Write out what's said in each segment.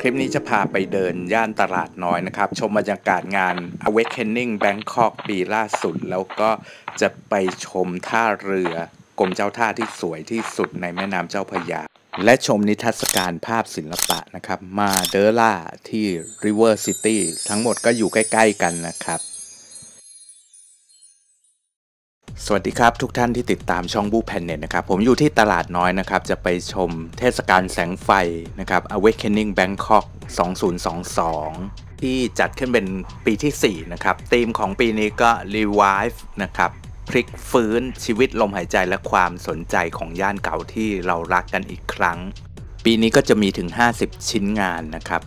คลิปนี้จะพาไปเดินย่านตลาดน้อยนะครับ ชมบรรยากาศงาน Awakening Bangkok ปีล่าสุด แล้วก็จะไปชมท่าเรือกรมเจ้าท่าที่สวยที่สุดในแม่น้ำเจ้าพระยา และชมนิทรรศการภาพศิลปะนะครับ มาเดอร่าที่ River City ทั้งหมดก็อยู่ใกล้ ๆ กันนะครับ สวัสดีครับ ทุกท่านที่ติดตามช่องบูแพนเน็ตนะครับ ผมอยู่ที่ตลาดน้อยนะครับ จะไปชมเทศกาลแสงไฟนะครับ Awakening Bangkok 2022 ที่จัดขึ้นเป็นปีที่ 4 นะครับธีมของปีนี้ก็ Revive นะครับ พลิกฟื้นชีวิตลมหายใจและความสนใจของย่านเก่าที่เรารักกันอีกครั้ง ปีนี้ก็จะมีถึง 50 ชิ้นงานนะครับ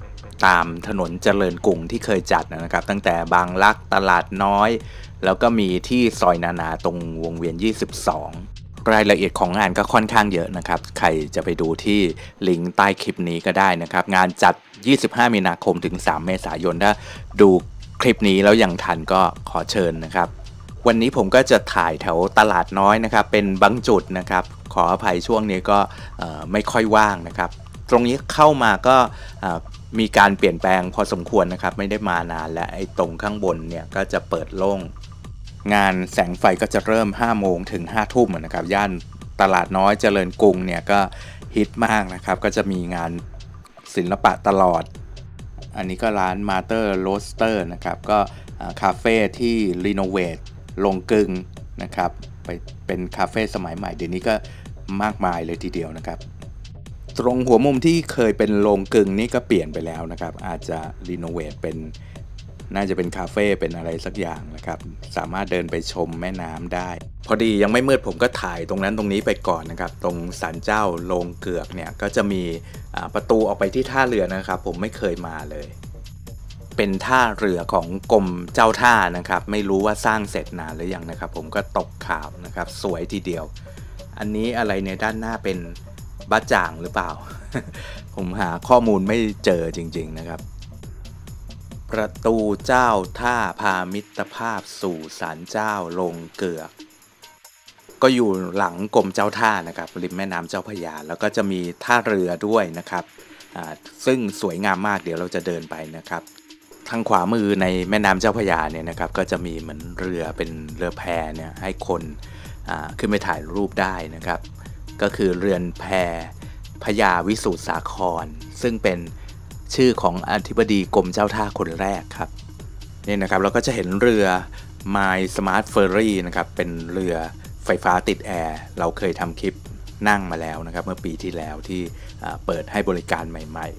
ตามถนนเจริญกรุงที่เคยจัดนะครับ ตั้งแต่บางรักตลาดน้อย แล้วก็มีที่ซอยนานาตรงวงเวียน 22 รายละเอียดของงานก็ค่อนข้างเยอะนะครับ ใครจะไปดูที่ลิงก์ใต้คลิปนี้ก็ได้นะครับ งานจัด 25 มีนาคมถึง 3 เมษายนถ้าดูคลิปนี้แล้วยังทันก็ขอเชิญนะครับ วันนี้ผมก็จะถ่ายแถวตลาดน้อยนะครับ เป็นบางจุดนะครับ ขออภัยช่วงนี้ก็ไม่ค่อยว่างนะครับ ตรงนี้เข้ามาก็ มีการเปลี่ยนแปลงพอสมควรนะครับ ไม่ได้มานานและไอ้ตรงข้างบนเนี่ยก็จะเปิดโล่ง งานแสงไฟก็จะเริ่ม 5 โมงถึง 5 ทุ่มนะครับ ย่านตลาดน้อยเจริญกรุงเนี่ยก็ฮิตมากนะครับ ก็จะมีงานศิลปะตลอด อันนี้ก็ร้าน m a t e r Roaster นะครับ ก็คาเฟ่ที่รีโนเวทลงกึงนะครับ ไปเป็นคาเฟ่สมัยใหม่เดี๋ยวนี้ก็มากมายเลยทีเดียวนะครับ ตรงหัวมุมที่เคยเป็นโรงกึ่งนี่ก็เปลี่ยนไปแล้วนะครับ อาจจะรีโนเวทเป็นน่าจะเป็นคาเฟ่เป็นอะไรสักอย่างนะครับ สามารถเดินไปชมแม่น้ำได้ พอดียังไม่มืดผมก็ถ่ายตรงนั้นตรงนี้ไปก่อนนะครับ ตรงสันเจ้าโลงเกือกเนี่ยก็จะมีประตูออกไปที่ท่าเรือนะครับ ผมไม่เคยมาเลย เป็นท่าเรือของกรมเจ้าท่านะครับ ไม่รู้ว่าสร้างเสร็จนานหรือยังนะครับ ผมก็ตกข่าวนะครับ สวยทีเดียว อันนี้อะไรในด้านหน้าเป็น บ้าจ่างหรือเปล่า ผมหาข้อมูลไม่เจอจริง ๆนะครับ ประตูเจ้าท่าพามิตรภาพสู่ศาลเจ้าลงเกือก ก็อยู่หลังกรมเจ้าท่านะครับ ริมแม่น้ำเจ้าพยา แล้วก็จะมีท่าเรือด้วยนะครับ ซึ่งสวยงามมากเดี๋ยวเราจะเดินไปนะครับทางขวามือในแม่น้ำเจ้าพยาเนี่ยนะครับก็จะมีเหมือนเรือเป็นเรือแพเนี่ยให้คนขึ้นไปถ่ายรูปได้นะครับ ก็คือเรือนแพพญาวิสุทธสาคร ซึ่งเป็นชื่อของอธิบดีกรมเจ้าท่าคนแรกครับนี่นะครับเราก็จะเห็นเรือ My Smart Ferry นะครับเป็นเรือไฟฟ้าติดแอร์เราเคยทำคลิปนั่งมาแล้วนะครับ เมื่อปีที่แล้วที่เปิดให้บริการใหม่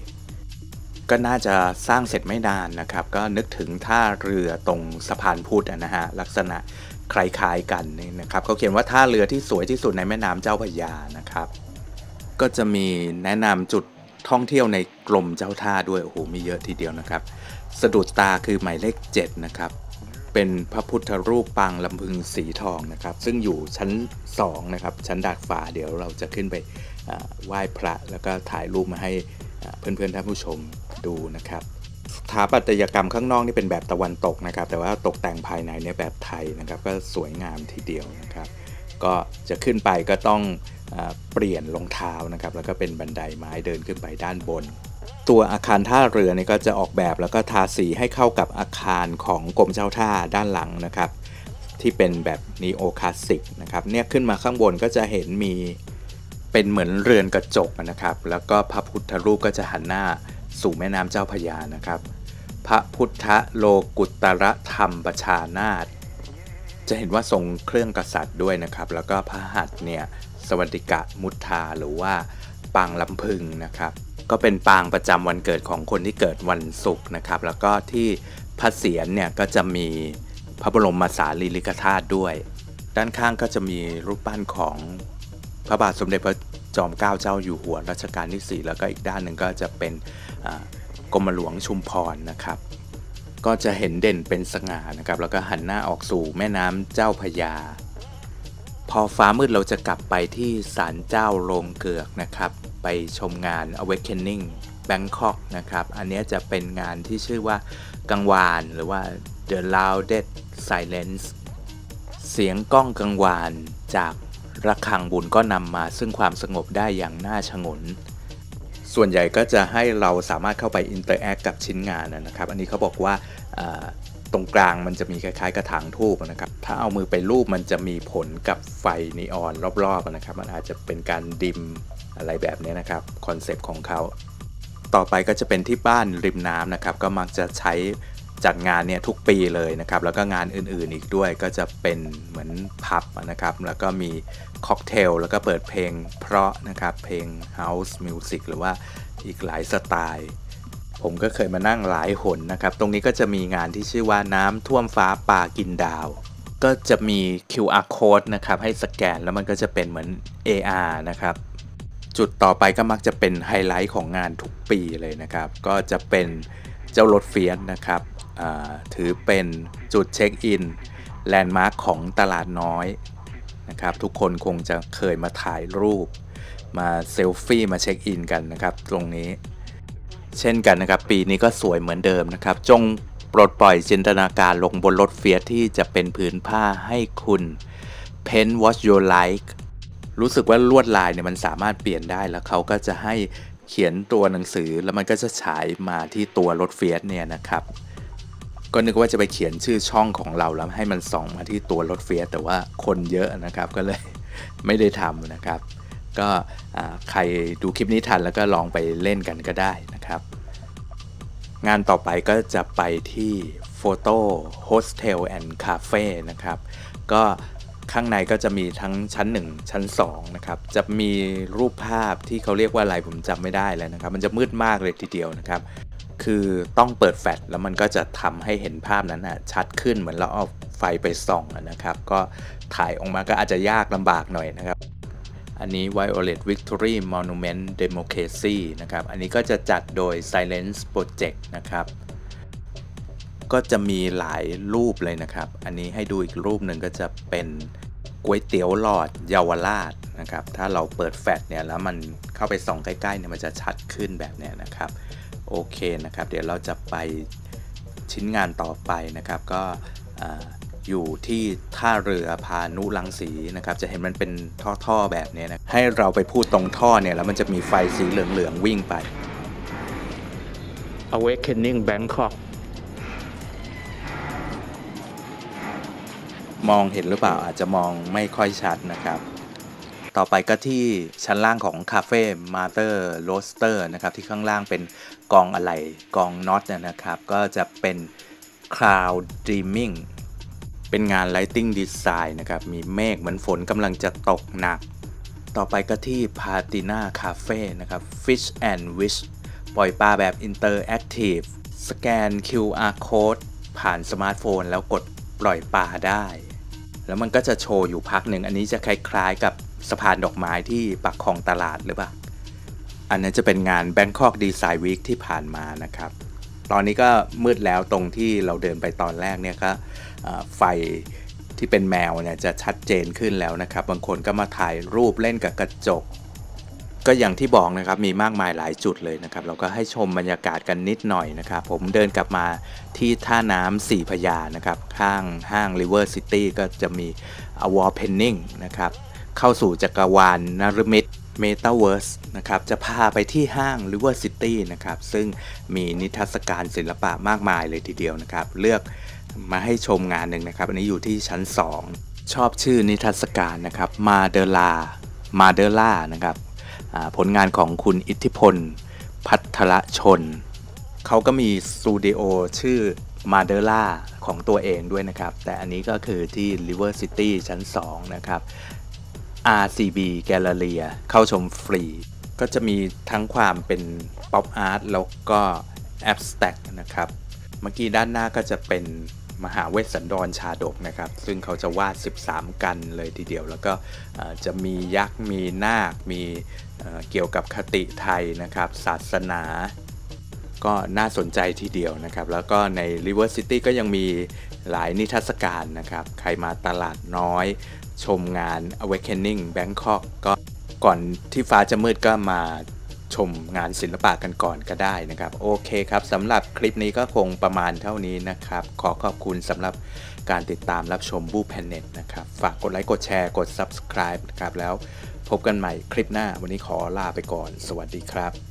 ๆ ก็น่าจะสร้างเสร็จไม่นานนะครับ ก็นึกถึงท่าเรือตรงสะพานพุทธนะฮะลักษณะ คล้ายๆกันนี่นะครับเขาเขียนว่าท่าเรือที่สวยที่สุดในแม่น้ำเจ้าพระยานะครับ ก็จะมีแนะนำจุดท่องเที่ยวในกรมเจ้าท่าด้วยโอ้โหมีเยอะทีเดียวนะครับ สะดุดตาคือหมายเลข 7 นะครับ เป็นพระพุทธรูปปางลำพึงสีทองนะครับ ซึ่งอยู่ชั้น 2 นะครับ ชั้นดาดฟ้าเดี๋ยวเราจะขึ้นไปไหว้พระแล้วก็ถ่ายรูปมาให้เพื่อนๆท่านผู้ชมดูนะครับ ถาปัตยกรรมข้างนอกนี่เป็นแบบตะวันตกนะครับ แต่ว่าตกแต่งภายในเนี่ยแบบไทยนะครับ ก็สวยงามทีเดียวนะครับ ก็จะขึ้นไปก็ต้องเปลี่ยนรองเท้านะครับ แล้วก็เป็นบันไดไม้เดินขึ้นไปด้านบน ตัวอาคารท่าเรือนี่ก็จะออกแบบแล้วก็ทาสีให้เข้ากับอาคารของกรมเจ้าท่าด้านหลังนะครับ ที่เป็นแบบนีโอคลาสสิกนะครับเนี่ยขึ้นมาข้างบนก็จะเห็นมีเป็นเหมือนเรือนกระจกนะครับ แล้วก็พระพุทธรูปก็จะหันหน้าสู่แม่น้ำเจ้าพยานะครับ พระพุทธโลกุตระธรรมประชานาตจะเห็นว่าทรงเครื่องกษัตริย์ด้วยนะครับ แล้วก็พระหัตถ์เนี่ยสวัสดิกะมุทาหรือว่าปางลำพึงนะครับ ก็เป็นปางประจำวันเกิดของคนที่เกิดวันศุกร์นะครับ แล้วก็ที่พระเศียรเนี่ยก็จะมีพระบรมสารีริกธาตุด้วย ด้านข้างก็จะมีรูปปั้นของพระบาทสมเด็จพระจอมเกล้าเจ้าอยู่หัวรัชกาลที่ 4 แล้วก็อีกด้านหนึ่งก็จะเป็น กรมหลวงชุมพรนะครับ ก็จะเห็นเด่นเป็นสง่านะครับ แล้วก็หันหน้าออกสู่แม่น้ำเจ้าพยา พอฟ้ามืดเราจะกลับไปที่ศาลเจ้าโรงเกือกนะครับ ไปชมงาน Awakening Bangkok นะครับ อันนี้จะเป็นงานที่ชื่อว่ากังวานหรือว่า The Loudest Silence เสียงก้องกังวานจากระฆังบุญก็นำมาซึ่งความสงบได้อย่างน่าฉงน ส่วนใหญ่ก็จะให้เราสามารถเข้าไป interact กับชิ้นงานนะครับ อันนี้เขาบอกว่าตรงกลางมันจะมีคล้ายๆกระถางธูปนะครับ ถ้าเอามือไปลูบมันจะมีผลกับไฟนีออนรอบๆนะครับ มันอาจจะเป็นการ dim อะไรแบบนี้นะครับconcept ของเขา ต่อไปก็จะเป็นที่บ้านริมน้ำนะครับ ก็มักจะใช้ จัดงานเนี่ยทุกปีเลยนะครับ แล้วก็งานอื่นๆอีกด้วยก็จะเป็นเหมือนผับนะครับ แล้วก็มีค็อกเทลแล้วก็เปิดเพลงเพราะนะครับ เพลง House Music หรือว่าอีกหลายสไตล์ผมก็เคยมานั่งหลายหนนะครับ ตรงนี้ก็จะมีงานที่ชื่อว่าน้ำท่วมฟ้าป่ากินดาว ก็จะมี QR code นะครับ ให้สแกนแล้วมันก็จะเป็นเหมือน AR นะครับ จุดต่อไปก็มักจะเป็นไฮไลท์ของงานทุกปีเลยนะครับ ก็จะเป็นเจ้ารถ Fiat นะครับ ถือเป็นจุด check-in landmark ของตลาดน้อยนะครับทุกคนคงจะเคยมาถ่ายรูป มาเซลฟี่มาเช็คอินกันนะครับ ตรงนี้ เช่นกันนะครับ ปีนี้ก็สวยเหมือนเดิมนะครับ จงปลดปล่อยจินตนาการลงบนรถ Fiat ที่จะเป็นผืนผ้าให้คุณ paint what you like รู้สึกว่าลวดลายเนี่ยมันสามารถเปลี่ยนได้แล้วเขาก็จะให้เขียนตัวหนังสือแล้วมันก็จะฉายมาที่ตัวรถเฟียสเนี่ยนะครับ ก็นึกว่าจะไปเขียนชื่อช่องของเราแล้วให้มันส่องมาที่ตัวรถเฟียสแต่ว่าคนเยอะนะครับก็เลยไม่ได้ทำนะครับ ก็ใครดูคลิปนี้ทันแล้วก็ลองไปเล่นกันก็ได้นะครับ งานต่อไปก็จะไปที่ Photo Hostel and Cafe นะครับ ก็ข้างในก็จะมีทั้งชั้น 1 ชั้น2นะครับ จะมีรูปภาพที่เขาเรียกว่าอะไรผมจำไม่ได้แล้วนะครับ มันจะมืดมากเลยทีเดียวนะครับ คือต้องเปิดแฟลชแล้วมันก็จะทำให้เห็นภาพนั้นนะชัดขึ้นเหมือนเราเอาไฟไปส่องนะครับ ก็ถ่ายออกมาก็อาจจะยากลำบากหน่อยนะครับ อันนี้ Violet Victory Monument Democracy นะครับ อันนี้ก็จะจัดโดย Silence Project นะครับ ก็จะมีหลายรูปเลยนะครับ อันนี้ให้ดูอีกรูปหนึ่งก็จะเป็นก๋วยเตี๋ยวหลอดเยาวราชนะครับ ถ้าเราเปิดแฟลชเนี่ยแล้วมันเข้าไปส่องใกล้ๆเนี่ยมันจะชัดขึ้นแบบนี้นะครับ โอเคนะครับ เดี๋ยวเราจะไปชิ้นงานต่อไปนะครับ ก็อยู่ที่ท่าเรือพานุลังสีนะครับ จะเห็นมันเป็นท่อๆแบบนี้นะ ให้เราไปพูดตรงท่อเนี่ย แล้วมันจะมีไฟสีเหลืองๆวิ่งไป Awakening Bangkok มองเห็นหรือเปล่าอาจจะมองไม่ค่อยชัดนะครับ ต่อไปก็ที่ชั้นล่างของคาเฟ่ Mother Roaster นะครับ ที่ข้างล่างเป็นกองอะไหล่กองน็อตนะครับ ก็จะเป็น Cloud Dreaming เป็นงาน Lighting Design นะครับ มีเมฆเหมือนฝนกำลังจะตกหนัก ต่อไปก็ที่ Patina Cafe นะครับ Fish and Wish ปล่อยปลาแบบ Interactive สแกน QR Code ผ่านสมาร์ทโฟนแล้วกดปล่อยปลาได้ แล้วมันก็จะโชว์อยู่พักหนึ่ง อันนี้จะคล้ายๆกับ สะพานดอกไม้ที่ปักคลองตลาดหรือเปล่า อันนั้นจะเป็นงาน Bangkok Design Week ที่ผ่านมานะครับ ตอนนี้ก็มืดแล้วตรงที่เราเดินไปตอนแรกเนี่ยก็ไฟที่เป็นแมวเนี่ยจะชัดเจนขึ้นแล้วนะครับ บางคนก็มาถ่ายรูปเล่นกับกระจก ก็อย่างที่บอกนะครับมีมากมายหลายจุดเลยนะครับ เราก็ให้ชมบรรยากาศกันนิดหน่อยนะครับ ผมเดินกลับมาที่ท่าน้ำสี่พระยานะครับ ข้างห้าง River City ก็จะมี a w a r Penning นะครับ เข้าสู่จักรวาลนฤมิตเมตาเวิร์สนะครับจะพาไปที่ห้าง River City นะครับซึ่งมีนิทรรศการศิลปะมากมายเลยทีเดียวนะครับ เลือกมาให้ชมงานหนึ่งนะครับ อันนี้อยู่ที่ชั้น 2 ชอบชื่อนิทรรศการนะครับ Ma Der Laมาเดล่านะครับผลงานของคุณอิทธิพล พัทรชน เขาก็มีสตูดิโอชื่อมาเดล่าของตัวเองด้วยนะครับ แต่อันนี้ก็คือที่ River City ชั้น 2 นะครับ RCB Gallery เข้าชมฟรี ก็จะมีทั้งความเป็นป๊อปอาร์ตแล้วก็ Abstract นะครับ เมื่อกี้ด้านหน้าก็จะเป็นมหาเวสสันดรชาดกนะครับ ซึ่งเขาจะวาด 13 กันเลยทีเดียว แล้วก็จะมียักษ์ มีนาค มีเกี่ยวกับคติไทยนะครับ ศาสนา ก็น่าสนใจทีเดียวนะครับ แล้วก็ใน River City ก็ยังมีหลายนิทรรศการนะครับ ใครมาตลาดน้อย ชมงาน Awakening Bangkok ก็ก่อนที่ฟ้าจะมืดก็มาชมงานศิลปะกันก่อนก็ได้นะครับ โอเคครับสำหรับคลิปนี้ก็คงประมาณเท่านี้นะครับ ขอขอบคุณสำหรับการติดตามรับชมบูแพนเน็ตนะครับ ฝากกดไลค์กดแชร์กด subscribe นะครับแล้วพบกันใหม่คลิปหน้าวันนี้ขอลาไปก่อน สวัสดีครับ